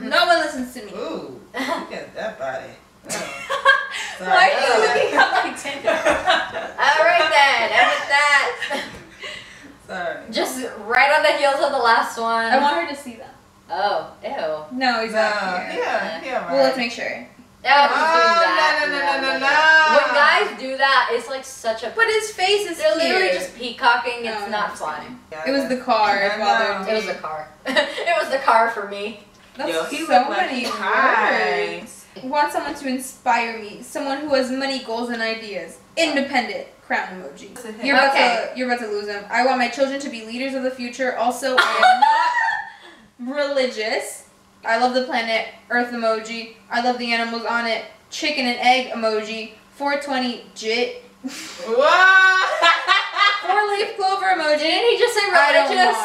No one listens to me. Ooh, look at that body. Oh. Why are you looking up like Tinder? All right then, and with that, Sorry. just right on the heels of the last one. I want her to see that. Oh, ew. No, he's No, not here. yeah, yeah, right. Well, let's make sure. No, just Oh, doing that. no, no, no, no, no, When guys do that, it's like such a. But his face is They're literally just peacocking. It's Oh, no, not I'm fun. Yeah, It was the car. It I bothered know. me. It was the car. it was the car for me. That's Yo, he so looked like many high. words. Want someone to inspire me. Someone who has money, goals, and ideas. Independent. Crown emoji. You're about Okay. to you're about to lose him. I want my children to be leaders of the future. Also, I am not religious. I love the planet Earth emoji. I love the animals on it. Chicken and egg emoji. 420 jit. What? Four leaf clover emoji. Didn't he just say I don't religious?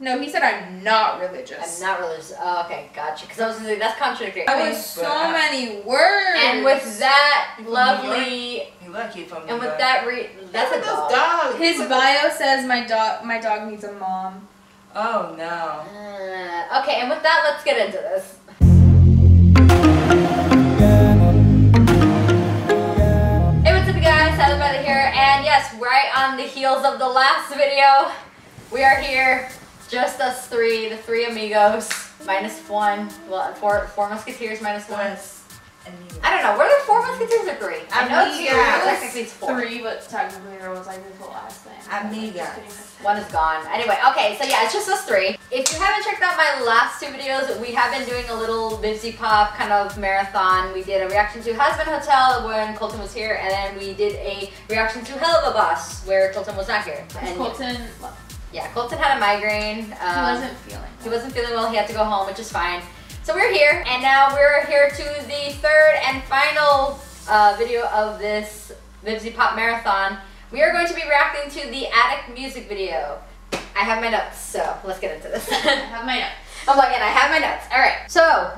Want. No, he said I'm not religious. I'm not religious. Oh, okay, gotcha. Because I was gonna say that's contradictory. That was so But I- many words. And with that From lovely, You lucky from and with that re, that's a Look at dog. those dogs. his Look at bio says my dog my dog needs a mom. Oh no. Uh, okay, and with that, let's get into this. Hey, what's up, you guys? Tyler Brother here, and yes, right on the heels of the last video, we are here, just us three, the three amigos, minus one, well, four, four musketeers minus one. Once. I don't know, were there four musketeers or three? I know two, Amiga. but technically it's four. Three, but technically there was like this whole last thing. Amigas. One is gone. Anyway, okay, so yeah, it's just us three. If you haven't checked out my last two videos, we have been doing a little VivziePop kind of marathon. We did a reaction to Hazbin Hotel when Colton was here, and then we did a reaction to Helluva Boss where Colton was not here. And Colton, yeah, Colton had a migraine. he Um, wasn't feeling. he wasn't feeling well. He had to go home, which is fine. So we're here, and now we're here to the third and final uh, video of this VivziePop Marathon. We are going to be reacting to the Addict music video. I have my notes, so let's get into this. I have my notes. I'm like, and I have my notes. All right. So,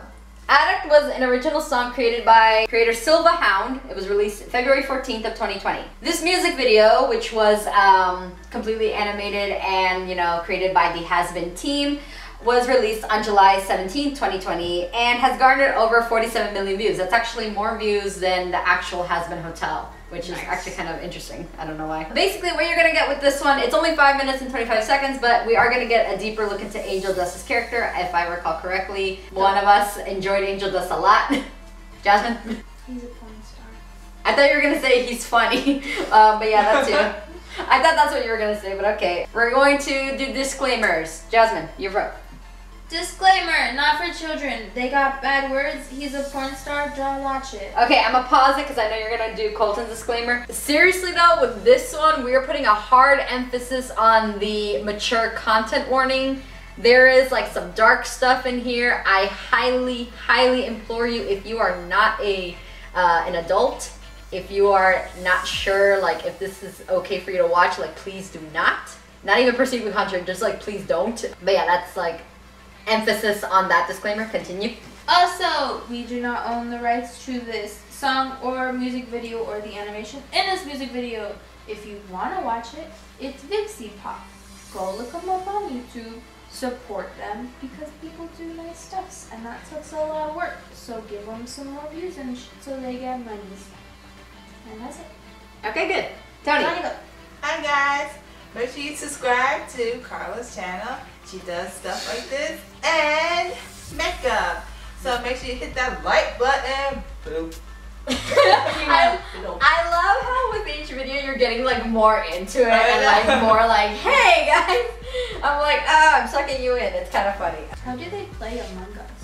Addict was an original song created by creator Silva Hound. It was released February 14th of 2020. This music video, which was um, completely animated and you know created by the Hazbin team, was released on July 17th, 2020, and has garnered over 47 million views. That's actually more views than the actual Hazbin Hotel, which is actually kind of interesting. I don't know why. Basically, what you're gonna get with this one, it's only five minutes and 25 seconds, but we are gonna get a deeper look into Angel Dust's character. If I recall correctly, one of us enjoyed Angel Dust a lot. Jasmine, He's a porn star. I thought you were gonna say he's funny, um, but yeah, that too. I thought that's what you were gonna say, but okay. We're going to do disclaimers. Jasmine, you're up. Disclaimer, not for children. They got bad words. He's a porn star. Don't watch it. Okay, I'm gonna pause it because I know you're gonna do Colton's disclaimer. Seriously though, with this one, we are putting a hard emphasis on the mature content warning. There is like some dark stuff in here. I highly, highly implore you if you are not a uh, an adult, if you are not sure like if this is okay for you to watch, like please do not. Not even proceed with hunting, just like please don't. But yeah, that's like emphasis on that disclaimer. Continue. Also, we do not own the rights to this song or music video or the animation in this music video. If you want to watch it, it's Vixie Pop. Go look them up on YouTube. Support them because people do nice stuff and that takes a lot of work. So give them some more views and sh- so they get money. And that's it. Okay, good. Tony. Johnny, go. Hi guys. Make sure you subscribe to Carla's channel. She does stuff like this and makeup. So make sure you hit that like button. Boom. I, I love how with each video you're getting like more into it and like more like, hey guys. I'm like, oh, I'm sucking you in. It's kind of funny. How do they play Among Us?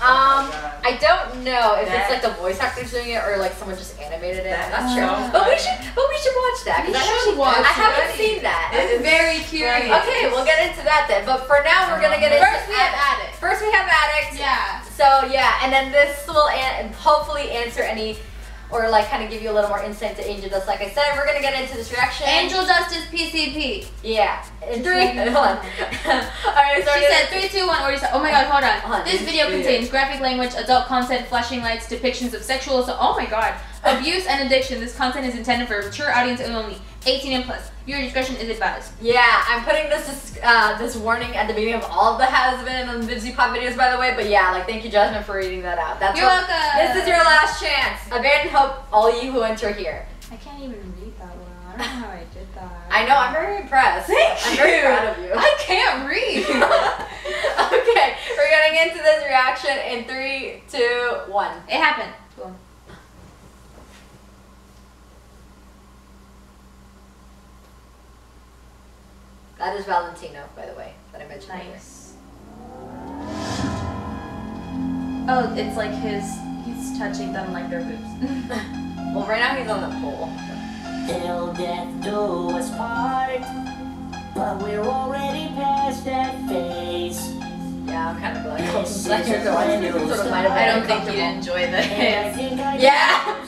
Um, I don't know if That- it's like the voice actors doing it or like someone just animated it. I'm not sure. so but we should, but we should watch that. 'cause We I should actually- watch I haven't it. seen that. It is very curious. Okay, we'll get into that then. But for now, we're gonna get into First, we have Addict. First, we have Addict. Yeah. So yeah, and then this will an- hopefully answer any, or like kind of give you a little more insight to Angel Dust. Like I said, we're gonna get into this reaction. Angel dust is PCP. Yeah. In three. Three. Hold on. All right. So She said three, two, one, or you said, oh my god, hold on. Hold on. This video contains graphic language, adult content, flashing lights, depictions of sexual assault. Oh my god. Abuse and addiction. This content is intended for a mature audience only. 18 and plus. Your discretion is advised. Yeah, I'm putting this uh, this warning at the beginning of all of the Hazbin on VivziePop videos, by the way. But yeah, like thank you, Jasmine, for reading that out. That's You're what- welcome. This is your last chance. Abandon hope, all you who enter here. I can't even read that well. I don't know how I did that. I know, I'm very impressed. Thank I'm very proud of you. I can't read. okay, we're getting into this reaction in three, two, one. it happened. Boom. That is Valentino, by the way, that I mentioned earlier. Nice. Oh, it's like his. He's touching them like their boobs. Well, right now he's on the pole. Till death do us part. But we're already past that phase. Yeah, I'm kind of like, This like is a so I brand new sort of might have I don't think you'd enjoy And I this. think I Yeah.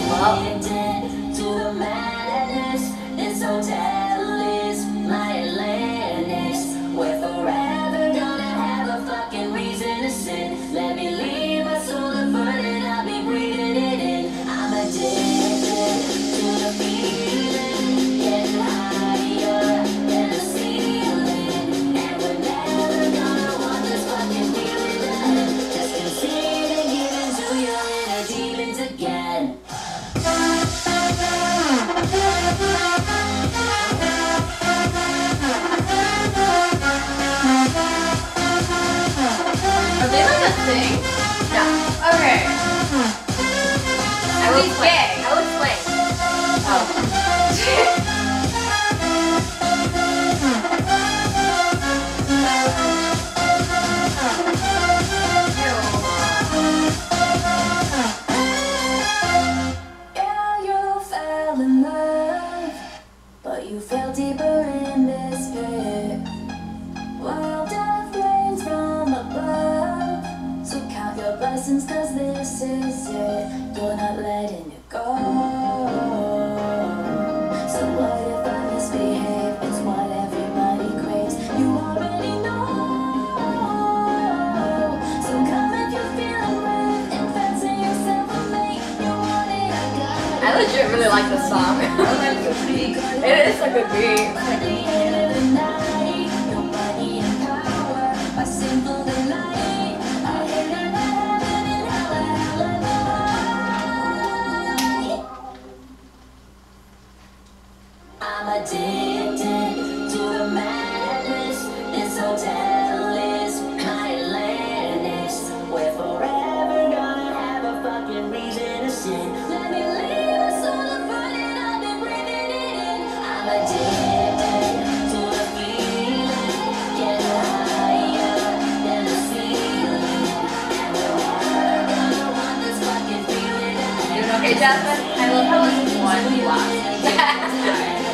I'm Explain. Song. it is a good beat. You okay, Jasmine? I love how it's one block. Yes,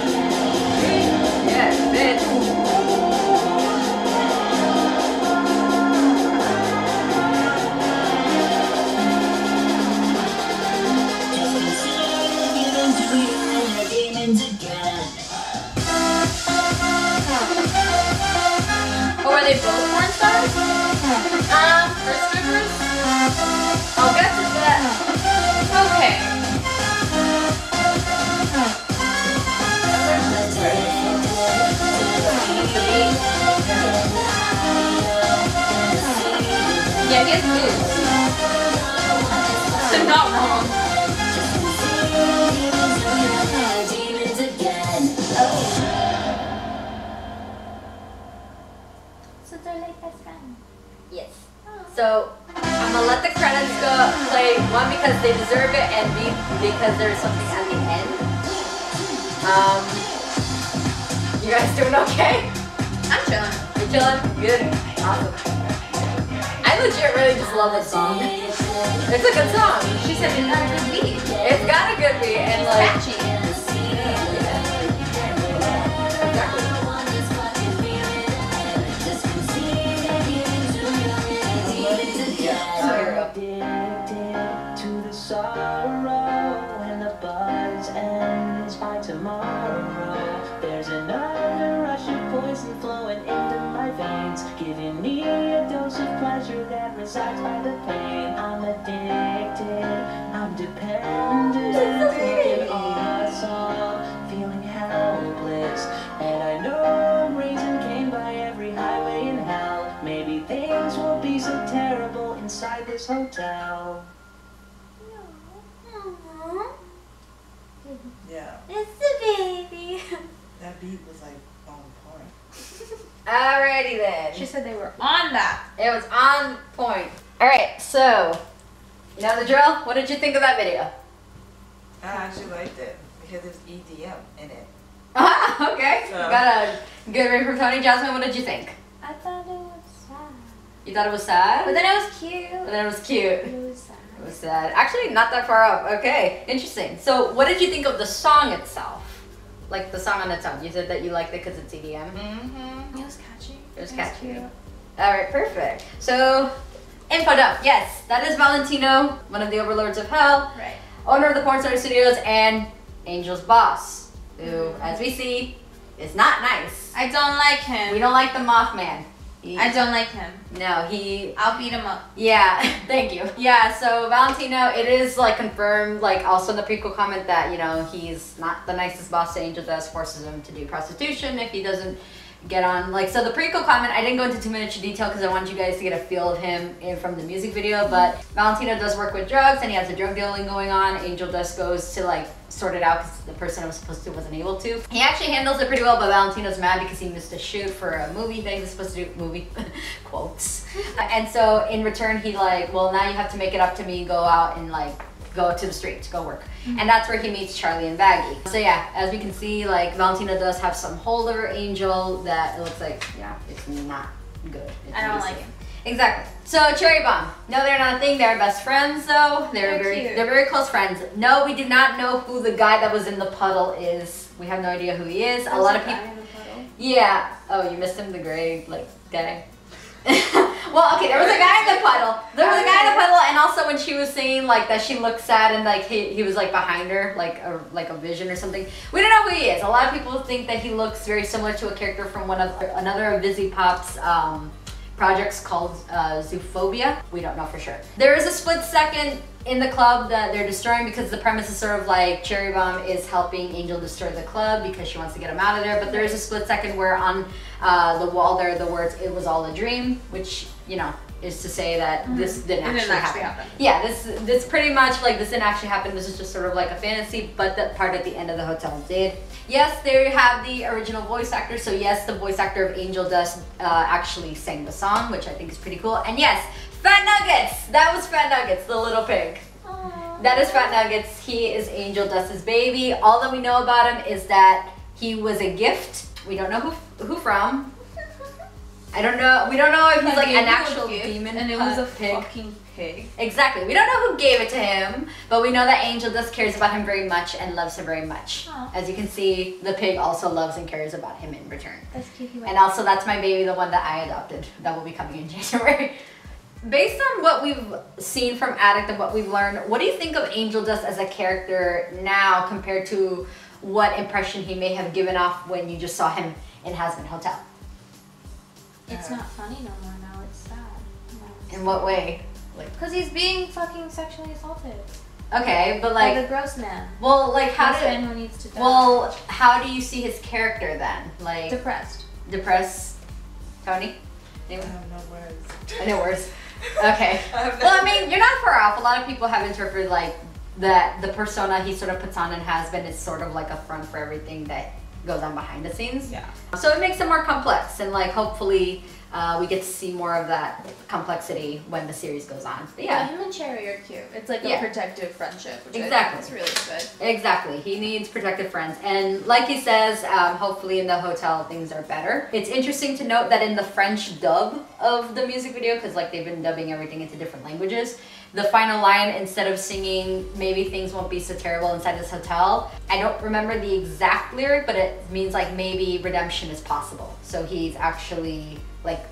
Yeah, boobs. So not wrong. So they're like best friends. Yes. So I'm gonna let the credits go play one because they deserve it, and B because there's something at the end. Um, you guys doing okay? I'm chilling. You chilling? Good. Awesome. I legit really just love this song. It's like a good song. She said it's not a good beat. It's got a good beat and like Catchy. Superhero. Addicted to the sorrow when the buzz ends by tomorrow. There's another rush of poison flowing into my veins, giving me a dose of pleasure that resides by the pain. I'm addicted, I'm dependent, looking awesome, feeling helpless, and I know I'm raising Cain by every highway in hell. Maybe things won't be so terrible inside this hotel. Yeah, It's the baby. that beat was like on point. Alrighty then. She said they were on that. It was on point. Alright, so you know the drill? What did you think of that video? I actually liked it because there's EDM in it. Ah, okay. Yeah. Got a good rate from Tony. Jasmine, what did you think? I thought it was sad. You thought it was sad? But then it was cute. But then it was cute. It was sad. It was sad. Actually, not that far up. Okay, interesting. So, what did you think of the song itself? Like the song on its own. You said that you liked it because it's EDM. Mm-hmm. It was catchy. It was It catchy. cute. All right, perfect. So, info dump. Yes, that is Valentino, one of the overlords of hell, Right. owner of the Porn Star Studios, and Angel's boss, who, as we see, is not nice. I don't like him. We don't like the Mothman. He, I don't like him. No, he I'll beat him up. Yeah, thank you. Yeah, so Valentino, it is like confirmed, like also in the prequel comic that, you know, he's not the nicest boss to Angel Dust, forces him to do prostitution if he doesn't get on. Like, so the prequel comic, I didn't go into too much detail because I wanted you guys to get a feel of him from the music video, but Valentino does work with drugs and he has a drug dealing going on. Angel Dust goes to like sort it out because the person that was supposed to wasn't able to. He actually handles it pretty well, but Valentino's mad because he missed a shoot for a movie thing. He's supposed to do. Movie quotes. and so in return, he like, well, now you have to make it up to me. and Go out and like go to the streets, go work. Mm-hmm. And that's where he meets Charlie and Vaggie. So yeah, as we can see, like Valentino does have some hold over Angel that it looks like, yeah, it's not good. It's I don't really like him. Exactly. So cherry bomb. No, they're not a thing. They're best friends though. They're, They're very cute. they're very close friends. No, we did not know who the guy that was in the puddle is. We have no idea who he is. A lot of people. Yeah. Oh, you missed him, the gray like guy. well, okay, there was a guy in the puddle. There was a guy in the puddle, and also when she was saying like that she looked sad and like he, he was like behind her, like a like a vision or something. We don't know who he is. A lot of people think that he looks very similar to a character from one of another of VivziePop's um, projects called uh, Zoophobia. We don't know for sure. There is a split second in the club that they're destroying because the premise is sort of like Cherry Bomb is helping Angel destroy the club because she wants to get him out of there. But there is a split second where on uh, the wall there are the words "It was all a dream," which you know is to say that this didn't actually, didn't actually happen. happen. Yeah, this this pretty much like this didn't actually happen. This is just sort of like a fantasy, but the part at the end of the hotel did. Yes, there you have the original voice actor. So yes, the voice actor of Angel Dust uh, actually sang the song, which I think is pretty cool. And yes, Fat Nuggets. That was Fat Nuggets, the little pig. That is Fat Nuggets. He is Angel Dust's baby. All that we know about him is that he was a gift. We don't know who who from. I don't know. We don't know if he's like an actual demon and it was a pig. fucking pig. Exactly. We don't know who gave it to him, but we know that Angel Dust cares about him very much and loves him very much. Aw. As you can see, the pig also loves and cares about him in return. That's cute. And also, that's my baby, the one that I adopted. That will be coming in January. Based on what we've seen from Addict and what we've learned, what do you think of Angel Dust as a character now compared to what impression he may have given off when you just saw him in Hazbin Hotel? It's not funny no more now. It's sad. In what way? Like, Because he's being fucking sexually assaulted okay, but by like, the gross man. well, like, how Gross do man who needs to die. Well, how do you see his character then? Like depressed. depressed, Tony? I Anyone? have no words. I know words. Okay. I Well, I mean, you're not far off. A lot of people have interpreted like that the persona he sort of puts on and Hazbin is sort of like a front for everything that goes on behind the scenes. Yeah. So it makes it more complex, and like hopefully uh, we get to see more of that complexity when the series goes on. But Yeah, yeah. him and Cherry are cute. It's like Yeah. a protective friendship, which Exactly. I is really good. Exactly. He needs protective friends. And like he says, um, hopefully in the hotel things are better. It's interesting to note that in the French dub of the music video, because like they've been dubbing everything into different languages, the final line instead of singing maybe things won't be so terrible inside this hotel i don't remember the exact lyric but it means like maybe redemption is possible so he's actually like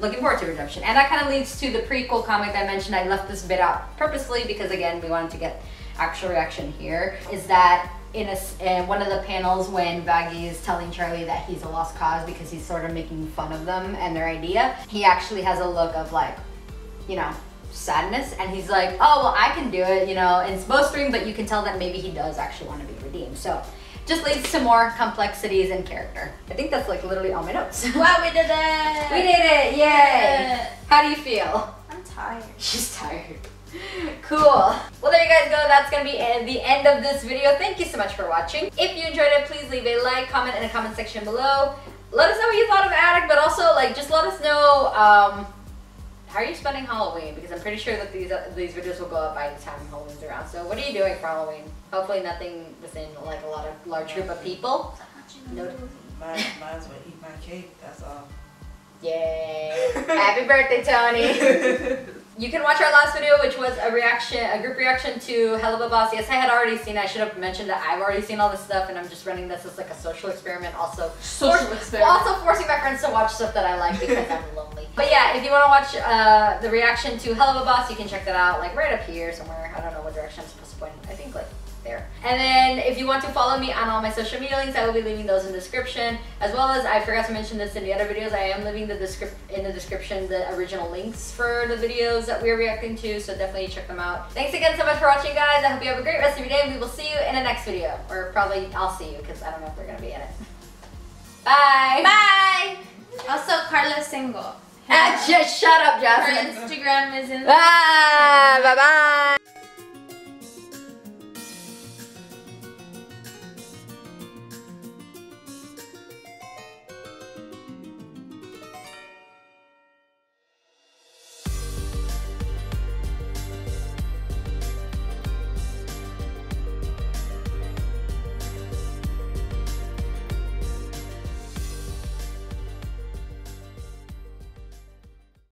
looking forward to redemption. And that kind of leads to the prequel comic that i mentioned. I left this bit out purposely because again we wanted to get actual reaction here. Is that in, a in one of the panels when Vaggie is telling Charlie that he's a lost cause because he's sort of making fun of them and their idea, he actually has a look of like, you know, sadness. And he's like, oh, well, I can do it, you know, and it's bowstring, but you can tell that maybe he does actually want to be redeemed. So just leads to more complexities in character. I think that's like literally all my notes. Wow, we did it! we did it, yay! Yeah. How do you feel? I'm tired. She's tired. Cool. Well, there you guys go. That's going to be the end of this video. Thank you so much for watching. If you enjoyed it, please leave a like, comment in the comment section below. Let us know what you thought of Addict, but also, like, just let us know, um, how are you spending Halloween? Because I'm pretty sure that these uh, these videos will go up by the time Halloween's around. So what are you doing for Halloween? Hopefully nothing within, like, a lot of large group of people. No. Mine, mine's what eat my cake. That's all. Yay! Happy birthday, Tony! You can watch our last video, which was a reaction, a group reaction to Helluva Boss. Yes, I had already seen. it. I should have mentioned that I've already seen all this stuff, and I'm just running this as like a social experiment. Also, Social for- experiment. Also forcing my friends to watch stuff that I like because I'm lonely. But yeah, if you want to watch uh, the reaction to Helluva Boss, you can check that out, like right up here somewhere. I don't know what direction I'm supposed to point. I think like there. And then if you want to follow me on all my social media links, I will be leaving those in the description. As well as I forgot to mention this in the other videos, I am leaving the in the description the original links for the videos that we're reacting to, so definitely check them out. Thanks again so much for watching guys. I hope you have a great rest of your day we will see you in the next video. Or probably I'll see you because I don't know if we're gonna be in it. Bye! Bye! Also, Carla's single. Ah, just shut up, Her Jasmine. Instagram is in Ah, bye bye.